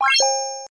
you